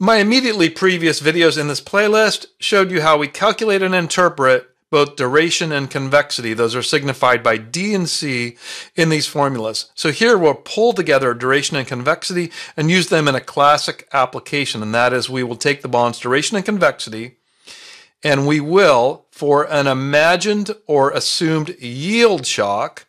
My immediately previous videos in this playlist showed you how we calculate and interpret both duration and convexity. Those are signified by D and C in these formulas. So here we'll pull together duration and convexity and use them in a classic application. And that is we will take the bond's duration and convexity and we will, for an imagined or assumed yield shock,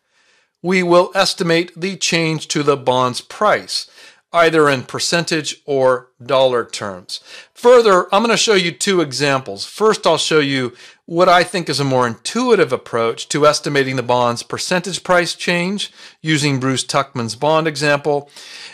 we will estimate the change to the bond's price either in percentage or dollar terms. Further, I'm going to show you two examples. First, I'll show you what I think is a more intuitive approach to estimating the bond's percentage price change using Bruce Tuckman's bond example.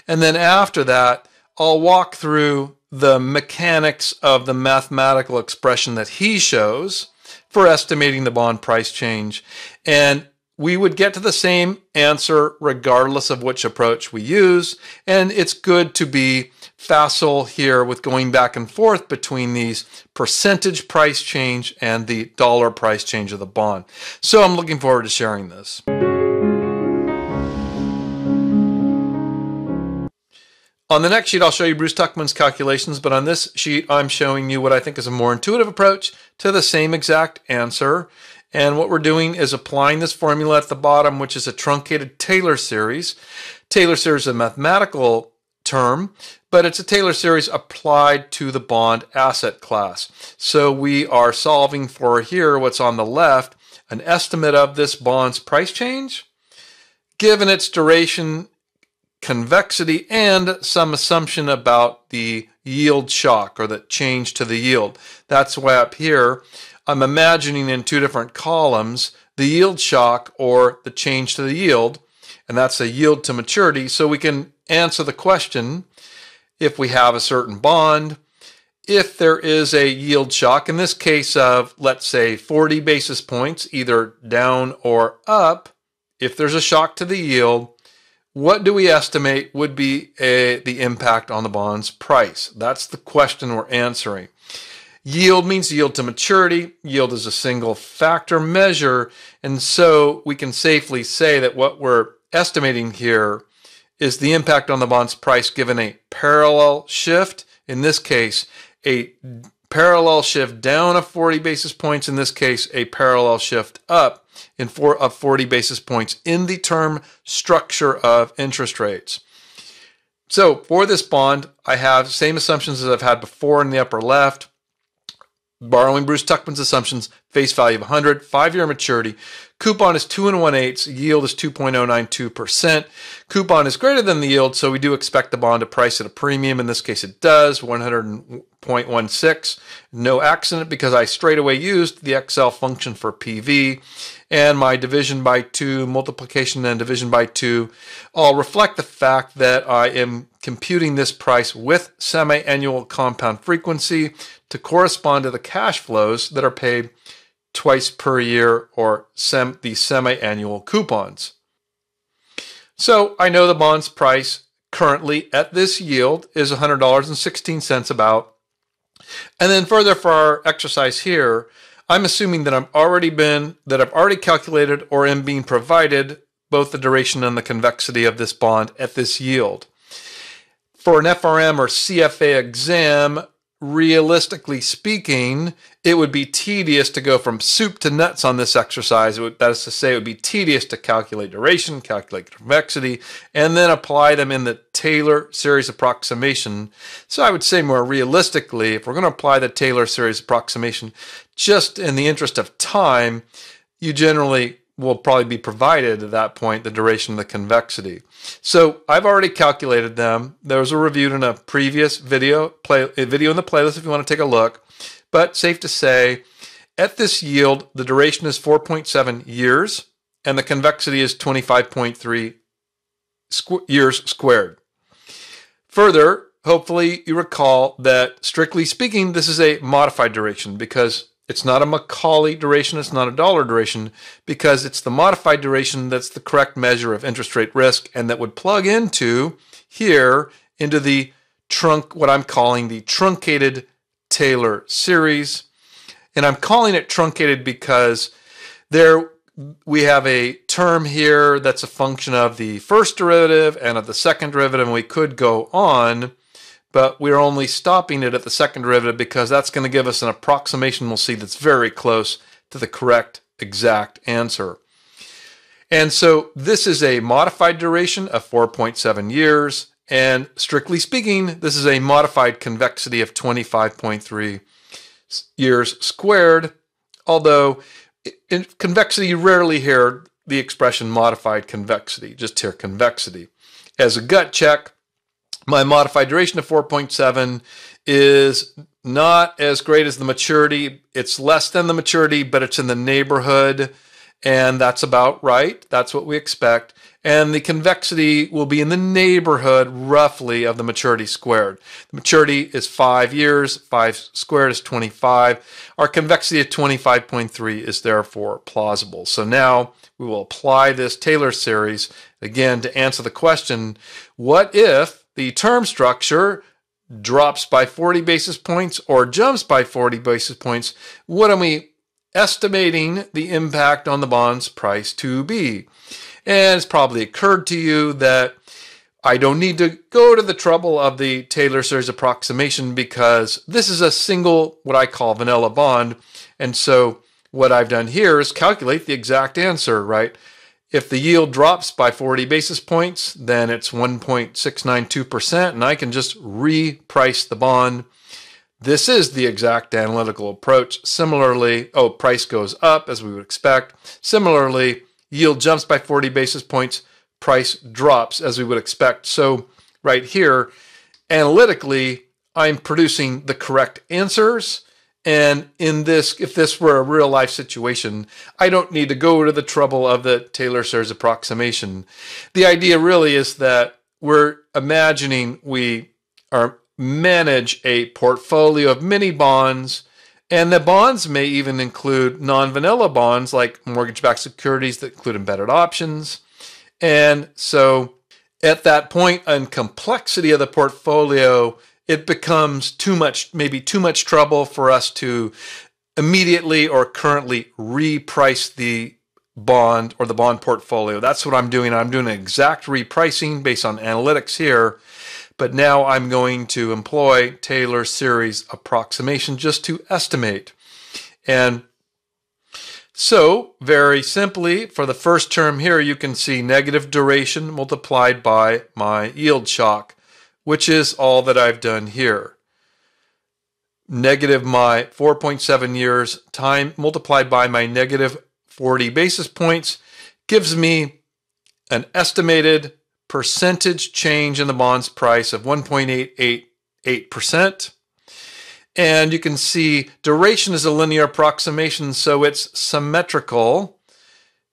And then after that, I'll walk through the mechanics of the mathematical expression that he shows for estimating the bond price change. And we would get to the same answer regardless of which approach we use. And it's good to be facile here with going back and forth between these percentage price change and the dollar price change of the bond. So I'm looking forward to sharing this. On the next sheet, I'll show you Bruce Tuckman's calculations, but on this sheet, I'm showing you what I think is a more intuitive approach to the same exact answer. And what we're doing is applying this formula at the bottom, which is a truncated Taylor series. Taylor series is a mathematical term, but it's a Taylor series applied to the bond asset class. So we are solving for here what's on the left, an estimate of this bond's price change, given its duration, convexity, and some assumption about the yield shock or the change to the yield. That's why up here I'm imagining in two different columns the yield shock or the change to the yield, and that's a yield to maturity. So we can answer the question if we have a certain bond, if there is a yield shock, in this case of, let's say, 40 basis points, either down or up, if there's a shock to the yield, what do we estimate would be a, the impact on the bond's price? That's the question we're answering. Yield means yield to maturity. Yield is a single factor measure. And so we can safely say that what we're estimating here is the impact on the bond's price given a parallel shift. In this case, a parallel shift down of 40 basis points. In this case, a parallel shift up in four of 40 basis points in the term structure of interest rates. So for this bond, I have same assumptions as I've had before in the upper left. Borrowing Bruce Tuckman's assumptions, face value of 100, five year maturity. Coupon is 2 and 1 8 yield is 2.092%. Coupon is greater than the yield, so we do expect the bond to price at a premium. In this case, it does, 100.16. No accident because I straight away used the Excel function for PV and my division by 2, multiplication and division by 2 all reflect the fact that I am computing this price with semi-annual compound frequency to correspond to the cash flows that are paid twice per year or sem- the semi-annual coupons. So I know the bond's price currently at this yield is $100.16 about. And then further for our exercise here, I'm assuming that I've already been that I've already calculated or am being provided both the duration and the convexity of this bond at this yield. For an FRM or CFA exam, realistically speaking, it would be tedious to go from soup to nuts on this exercise. Would, that is to say, it would be tedious to calculate duration, calculate convexity, and then apply them in the Taylor series approximation. So I would say more realistically, if we're going to apply the Taylor series approximation, just in the interest of time, you generally will probably be provided at that point the duration of the convexity. So I've already calculated them. Those are reviewed in a previous video, play, a video in the playlist if you want to take a look. But safe to say, at this yield, the duration is 4.7 years and the convexity is 25.3 squ- years squared. Further, hopefully you recall that strictly speaking, this is a modified duration because it's not a Macaulay duration, it's not a dollar duration, because it's the modified duration that's the correct measure of interest rate risk and that would plug into here into the trunk, what I'm calling the truncated Taylor series. And I'm calling it truncated because there we have a term here that's a function of the first derivative and of the second derivative, and we could go on but we're only stopping it at the second derivative because that's going to give us an approximation we'll see that's very close to the correct exact answer. And so this is a modified duration of 4.7 years. And strictly speaking, this is a modified convexity of 25.3 years squared. Although in convexity, you rarely hear the expression modified convexity, just hear convexity. As a gut check, my modified duration of 4.7 is not as great as the maturity. It's less than the maturity, but it's in the neighborhood and that's about right. That's what we expect. And the convexity will be in the neighborhood roughly of the maturity squared. The maturity is five years, five squared is 25. Our convexity of 25.3 is therefore plausible. So now we will apply this Taylor series again to answer the question, what if the term structure drops by 40 basis points or jumps by 40 basis points? What do we estimating the impact on the bond's price to be. And it's probably occurred to you that I don't need to go to the trouble of the Taylor series approximation because this is a single, what I call vanilla bond. And so what I've done here is calculate the exact answer, right? If the yield drops by 40 basis points, then it's 1.692%, and I can just reprice the bond this is the exact analytical approach. Similarly, oh, price goes up as we would expect. Similarly, yield jumps by 40 basis points, price drops as we would expect. So, right here, analytically, I'm producing the correct answers. And in this, if this were a real life situation, I don't need to go to the trouble of the Taylor series approximation. The idea really is that we're imagining we are manage a portfolio of many bonds. And the bonds may even include non vanilla bonds like mortgage backed securities that include embedded options. And so at that point in complexity of the portfolio, it becomes too much, maybe too much trouble for us to immediately or currently reprice the bond or the bond portfolio. That's what I'm doing. I'm doing an exact repricing based on analytics here but now I'm going to employ Taylor series approximation just to estimate. And so, very simply, for the first term here, you can see negative duration multiplied by my yield shock, which is all that I've done here. Negative my 4.7 years time multiplied by my negative 40 basis points gives me an estimated percentage change in the bond's price of 1.888%. And you can see duration is a linear approximation, so it's symmetrical.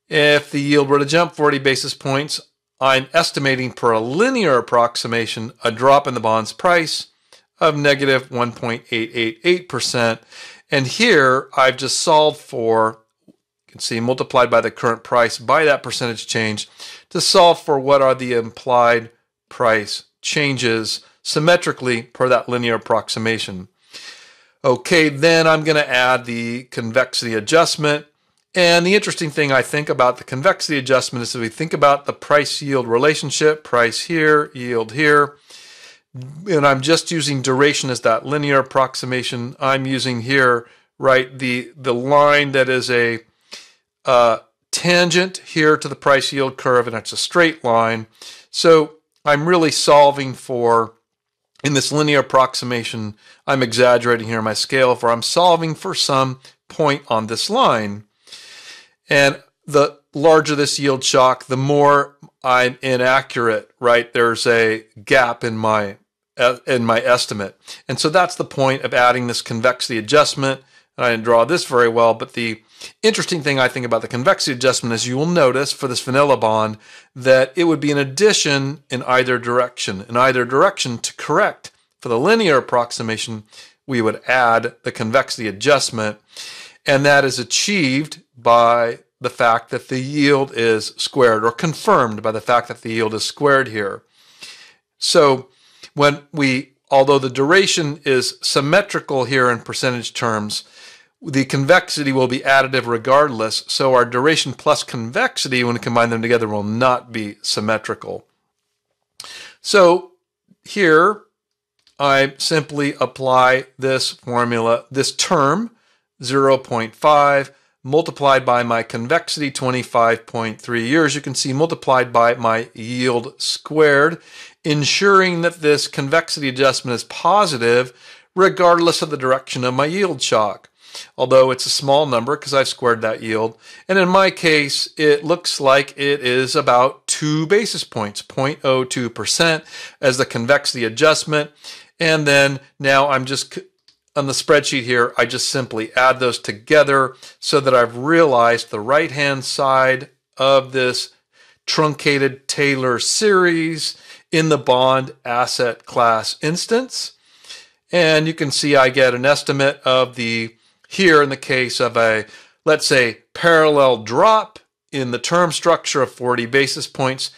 If the yield were to jump 40 basis points, I'm estimating per a linear approximation a drop in the bond's price of negative 1.888%. And here I've just solved for you can see multiplied by the current price by that percentage change to solve for what are the implied price changes symmetrically per that linear approximation. Okay, then I'm going to add the convexity adjustment. And the interesting thing I think about the convexity adjustment is if we think about the price yield relationship, price here, yield here, and I'm just using duration as that linear approximation. I'm using here, right, the, the line that is a uh, tangent here to the price yield curve, and it's a straight line. So I'm really solving for, in this linear approximation, I'm exaggerating here my scale, for I'm solving for some point on this line. And the larger this yield shock, the more I'm inaccurate, right? There's a gap in my in my estimate. And so that's the point of adding this convexity adjustment. And I didn't draw this very well, but the interesting thing I think about the convexity adjustment is you will notice for this vanilla bond that it would be an addition in either direction. In either direction to correct for the linear approximation, we would add the convexity adjustment, and that is achieved by the fact that the yield is squared or confirmed by the fact that the yield is squared here. So when we, although the duration is symmetrical here in percentage terms, the convexity will be additive regardless, so our duration plus convexity, when we combine them together, will not be symmetrical. So here, I simply apply this formula, this term, 0.5 multiplied by my convexity 25.3 years. You can see multiplied by my yield squared, ensuring that this convexity adjustment is positive regardless of the direction of my yield shock. Although it's a small number because I've squared that yield. And in my case, it looks like it is about two basis points, 0.02% as the convexity adjustment. And then now I'm just on the spreadsheet here, I just simply add those together so that I've realized the right hand side of this truncated Taylor series in the bond asset class instance. And you can see I get an estimate of the, here in the case of a, let's say, parallel drop in the term structure of 40 basis points.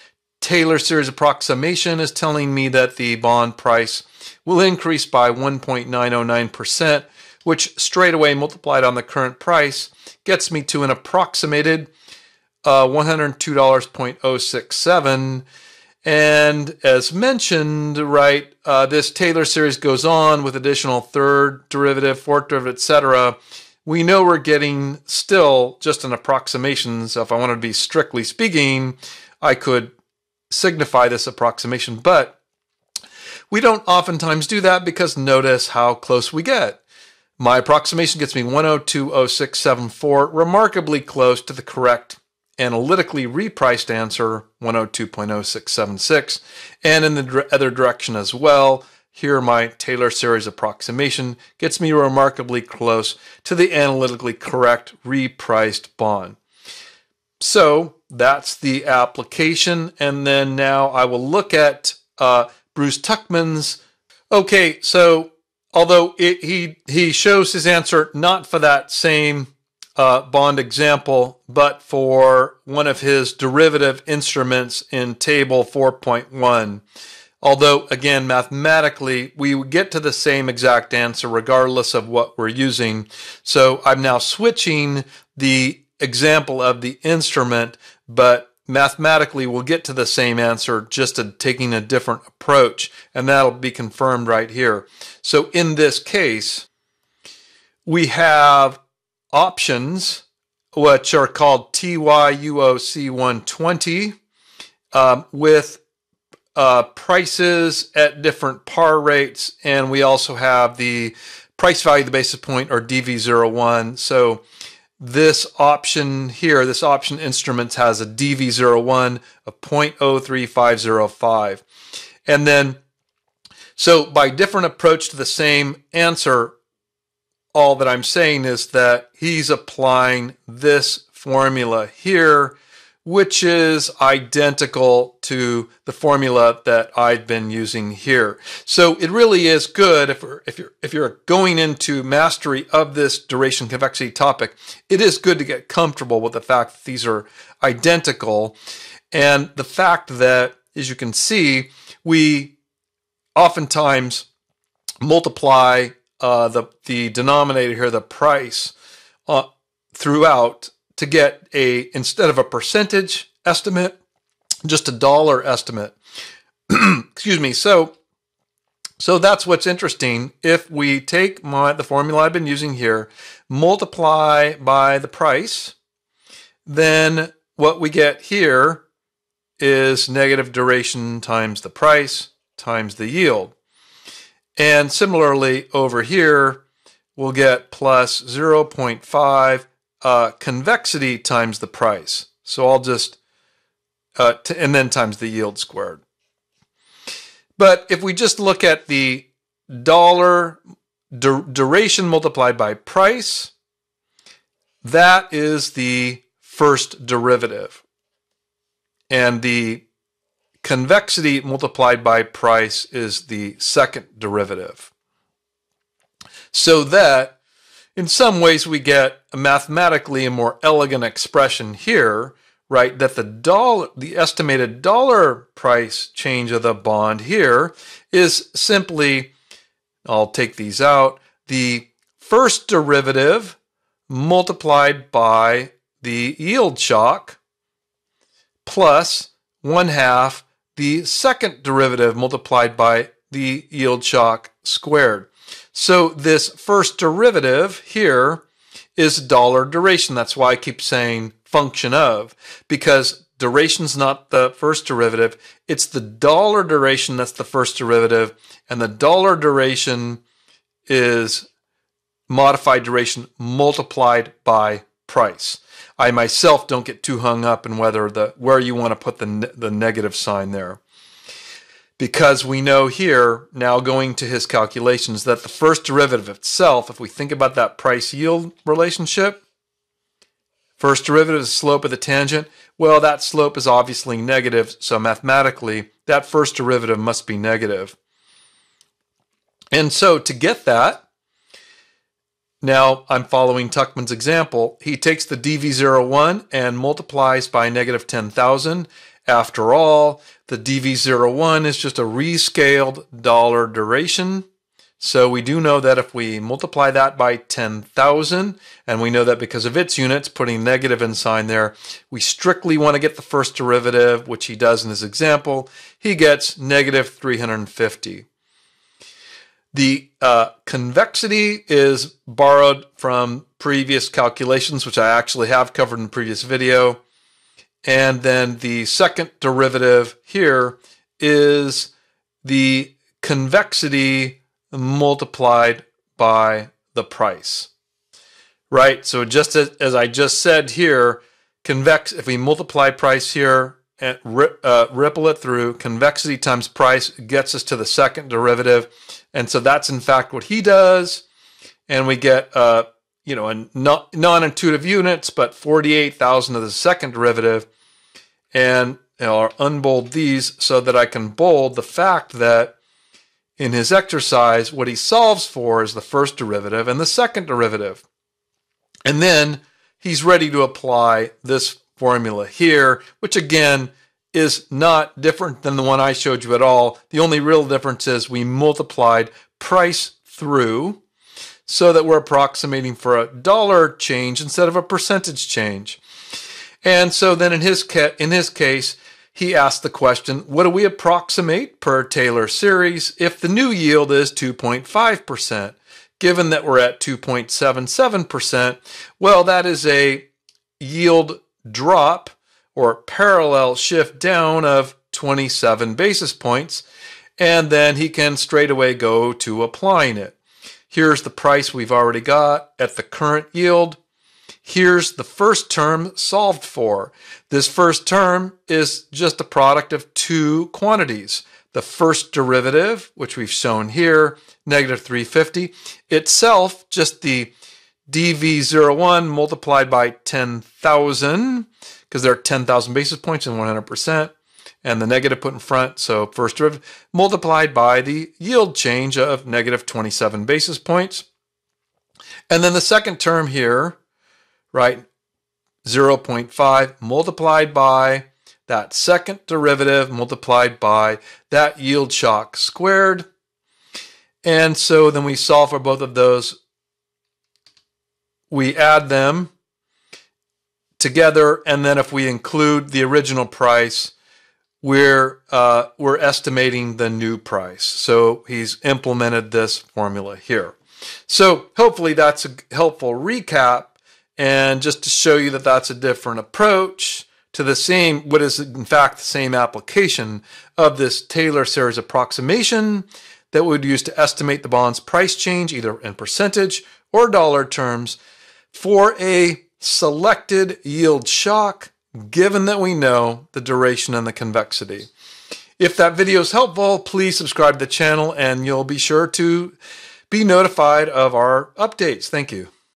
Taylor series approximation is telling me that the bond price will increase by 1.909%, which straight away multiplied on the current price gets me to an approximated uh, $102.067. And as mentioned, right, uh, this Taylor series goes on with additional third derivative, fourth derivative, etc. We know we're getting still just an approximation. So if I wanted to be strictly speaking, I could signify this approximation, but we don't oftentimes do that because notice how close we get. My approximation gets me 102.0674, remarkably close to the correct analytically repriced answer, 102.0676, and in the other direction as well. Here, my Taylor series approximation gets me remarkably close to the analytically correct repriced bond. So that's the application. And then now I will look at uh, Bruce Tuckman's. Okay, so although it, he he shows his answer not for that same uh, bond example, but for one of his derivative instruments in table 4.1. Although, again, mathematically, we get to the same exact answer regardless of what we're using. So I'm now switching the example of the instrument, but mathematically we'll get to the same answer just a, taking a different approach and that'll be confirmed right here. So in this case we have options which are called TYUOC 120 um, with uh, prices at different par rates and we also have the price value of the basis point or DV01 so this option here, this option instruments has a DV01 of 0.03505. And then, so by different approach to the same answer, all that I'm saying is that he's applying this formula here which is identical to the formula that I've been using here. So it really is good if, if, you're, if you're going into mastery of this duration convexity topic, it is good to get comfortable with the fact that these are identical and the fact that, as you can see, we oftentimes multiply uh, the, the denominator here, the price, uh, throughout to get a, instead of a percentage estimate, just a dollar estimate. Excuse me. So, so that's what's interesting. If we take my, the formula I've been using here, multiply by the price, then what we get here is negative duration times the price times the yield. And similarly over here, we'll get plus 0.5 uh, convexity times the price. So I'll just, uh, t- and then times the yield squared. But if we just look at the dollar du- duration multiplied by price, that is the first derivative. And the convexity multiplied by price is the second derivative. So that in some ways we get a mathematically a more elegant expression here, right? That the dollar, the estimated dollar price change of the bond here is simply, I'll take these out, the first derivative multiplied by the yield shock plus one half the second derivative multiplied by the yield shock squared. So this first derivative here is dollar duration. That's why I keep saying function of, because duration's not the first derivative. It's the dollar duration that's the first derivative, and the dollar duration is modified duration multiplied by price. I myself don't get too hung up in whether the where you want to put the the negative sign there. Because we know here, now going to his calculations, that the first derivative itself, if we think about that price yield relationship, first derivative is slope of the tangent. Well, that slope is obviously negative, so mathematically, that first derivative must be negative. And so to get that, now I'm following Tuckman's example. He takes the DV01 and multiplies by negative 10,000. After all, the DV01 is just a rescaled dollar duration. So we do know that if we multiply that by 10,000, and we know that because of its units, putting negative in sign there, we strictly want to get the first derivative, which he does in his example. He gets negative 350. The uh, convexity is borrowed from previous calculations, which I actually have covered in previous video. And then the second derivative here is the convexity multiplied by the price. Right? So just as, as I just said here, convex, if we multiply price here and uh, ripple it through, convexity times price gets us to the second derivative. And so that's in fact what he does. And we get, uh, you know, a non-intuitive units, but 48,000 of the second derivative. And I'll unbold these so that I can bold the fact that in his exercise, what he solves for is the first derivative and the second derivative. And then he's ready to apply this formula here, which again is not different than the one I showed you at all. The only real difference is we multiplied price through so that we're approximating for a dollar change instead of a percentage change. And so then in his, ca- in his case, he asked the question, what do we approximate per Taylor series if the new yield is 2.5%? Given that we're at 2.77%, well, that is a yield drop or parallel shift down of 27 basis points, and then he can straight away go to applying it. Here's the price we've already got at the current yield. Here's the first term solved for. This first term is just a product of two quantities. The first derivative, which we've shown here, negative 350, itself just the dv01 multiplied by 10,000 because there are 10,000 basis points and 100%, and the negative put in front. So first derivative multiplied by the yield change of negative 27 basis points. And then the second term here, right, 0.5 multiplied by that second derivative multiplied by that yield shock squared. And so then we solve for both of those. We add them together, and then if we include the original price, we're uh, we're estimating the new price. So he's implemented this formula here. So hopefully that's a helpful recap, and just to show you that that's a different approach to the same, what is in fact the same application of this Taylor series approximation that we would use to estimate the bond's price change, either in percentage or dollar terms, for a selected yield shock, given that we know the duration and the convexity. If that video is helpful, please subscribe to the channel and you'll be sure to be notified of our updates. Thank you.